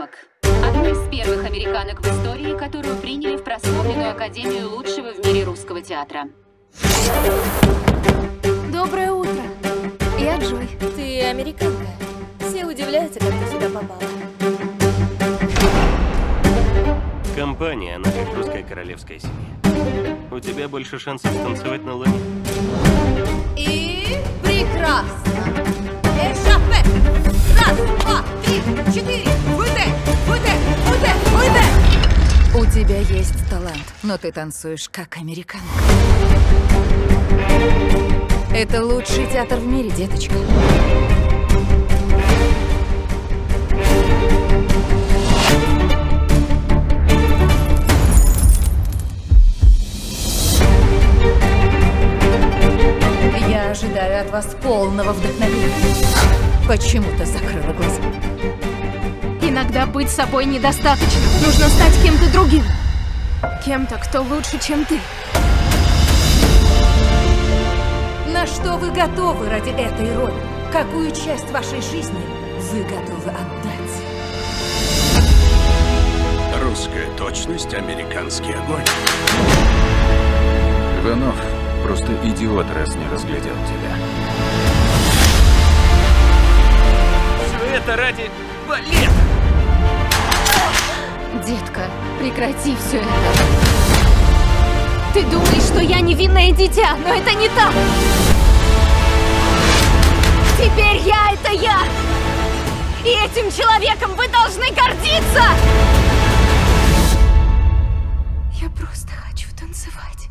Замок. Одна из первых американок в истории, которую приняли в прославленную Академию лучшего в мире русского театра. Доброе утро. Я Джой. Ты американка. Все удивляются, как ты сюда попала. Компания, она как русская королевская семья. У тебя больше шансов танцевать на луне. И прекрасно! У тебя есть талант, но ты танцуешь как американка. Это лучший театр в мире, деточка. Я ожидаю от вас полного вдохновения. Почему-то закрыла глаза. Иногда быть собой недостаточно. Нужно стать кем-то другим. Кем-то, кто лучше, чем ты. На что вы готовы ради этой роли? Какую часть вашей жизни вы готовы отдать? Русская точность, американский огонь. Иванов, просто идиот, раз не разглядел тебя. Все это ради Детка, прекрати все это. Ты думаешь, что я невинное дитя, но это не так. Теперь я — это я. И этим человеком вы должны гордиться. Я просто хочу танцевать.